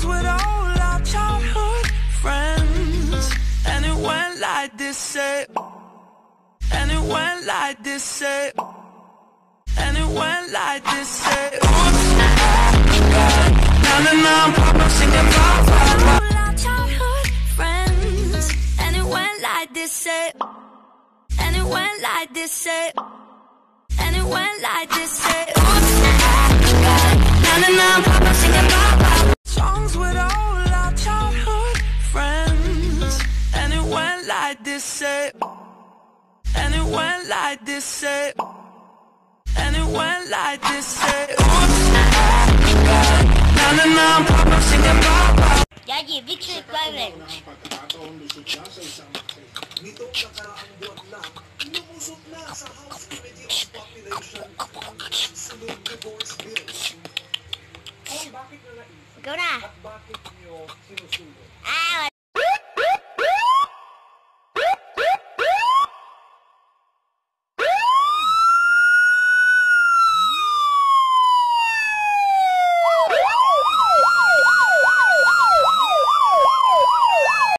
things with all our childhood friends. And it went like this, say. And it went like this, say. And it went like this, say. Oops, na na na, Papa singing blah blah blah. All our childhood friends. And it went like this, say. And it went like this, say. And it went like this, say. Oops, na na na, Papa this, say. And it went like this, say. And it went like this, say. Oops. Now, now, I'm pop, singing pop, pop. Daddy, victory climate. Ikaw na. Ah,